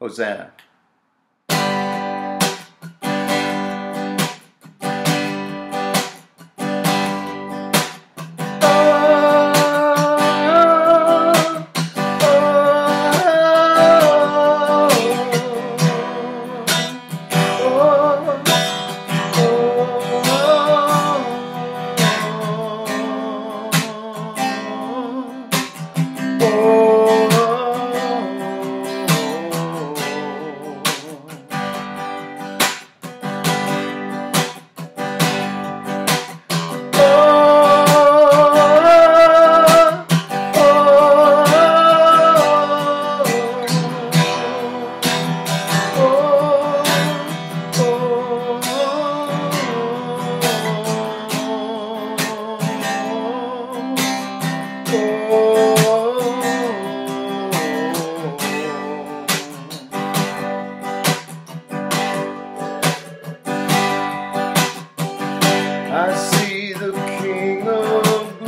Hosanna.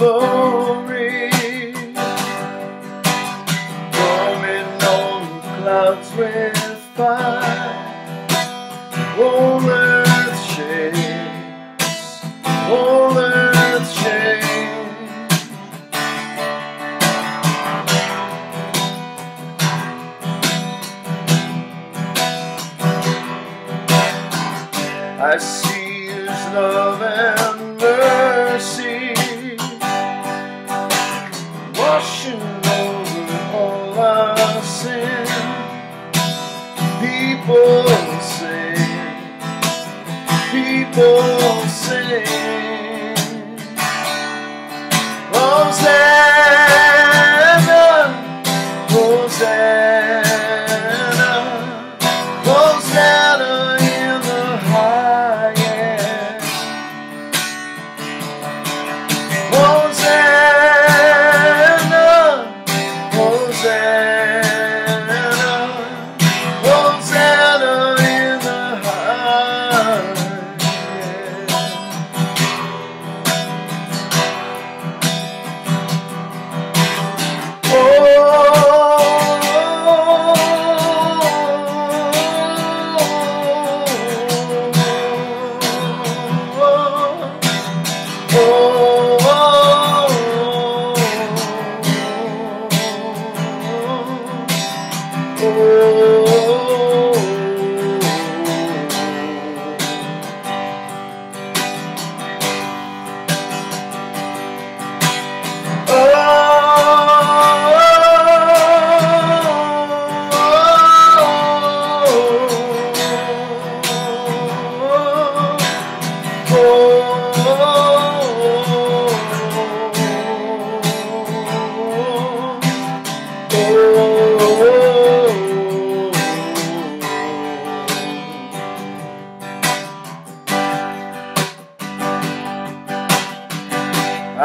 Glory coming on clouds with fire. Whole earth shakes, whole earth shakes. I see His love sin. People sing, people sing.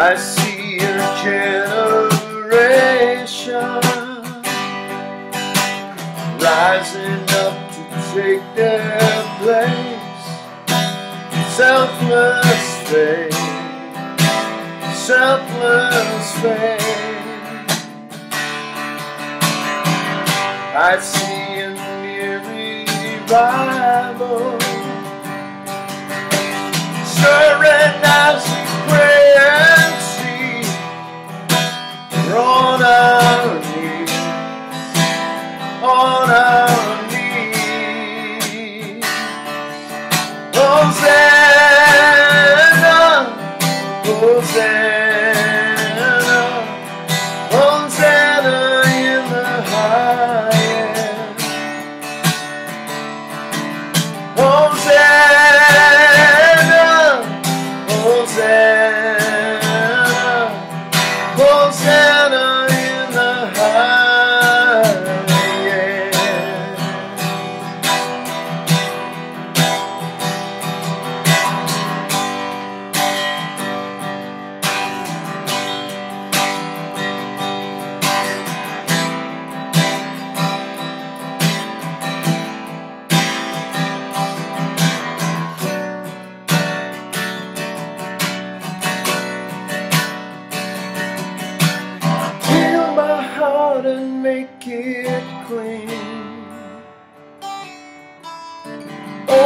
I see a generation rising up to take their place. Selfless faith, selfless faith. I see a near Hosanna, Hosanna,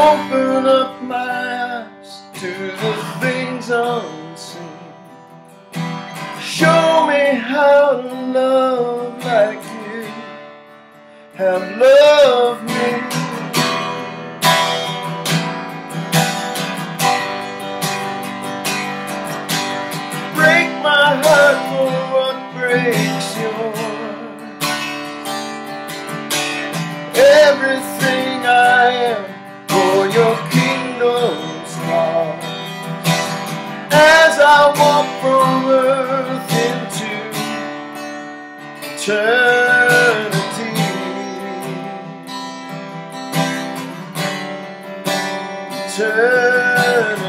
Open up my eyes to the things unseen. Show me how to love like you have loved me. return.